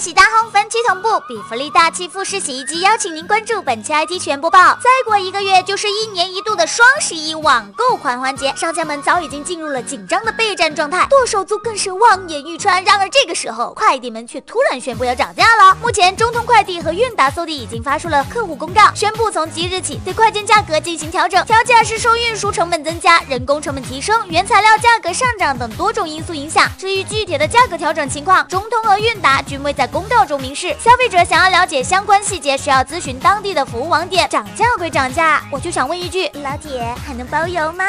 喜大红分期同步，比弗利大气富士洗衣机邀请您关注本期 IT 全播报。再过一个月就是一年一度的双十一网购狂欢节，商家们早已经进入了紧张的备战状态，剁手族更是望眼欲穿。然而这个时候，快递们却突然宣布要涨价了。目前，中通快递和韵达速递已经发出了客户公告，宣布从即日起对快件价格进行调整。调价是受运输成本增加、人工成本提升、原材料价格上涨等多种因素影响。至于具体的价格调整情况，中通和韵达均未在公告中明示。消费者想要了解相关细节，需要咨询当地的服务网点。涨价归涨价，我就想问一句，老铁还能包邮吗？